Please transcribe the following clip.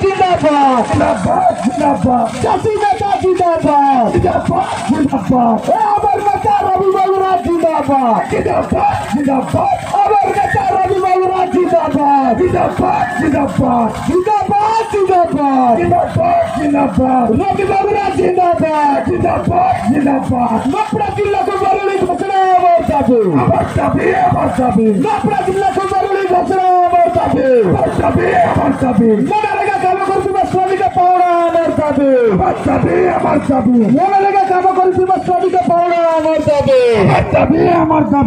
Jindaba. Jindaba. Jindaba. Jasinata Jindaba. Jindaba. Jindaba. Eh, Amar Nata Rabi Maura Jindaba. Jindaba. Jindaba. Amar Nata Rabi Maura Jindaba. Jindaba. Jindaba. Jindaba. Jindaba. Jindaba. Jindaba. Rabi Maura Jindaba. Jindaba. Jindaba. Mapra দাবি আমার দাবি আমার দাবি মনে রেখে কামা করেছি বা সবইকে আমার দাবি আমার দাবি আমার দাবি